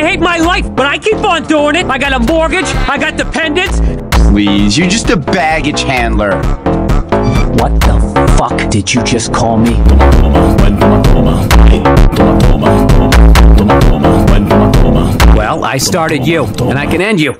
I hate my life, but I keep on doing it. I got a mortgage, I got dependents. Please, you're just a baggage handler. What the fuck did you just call me? Well, I started you, and I can end you.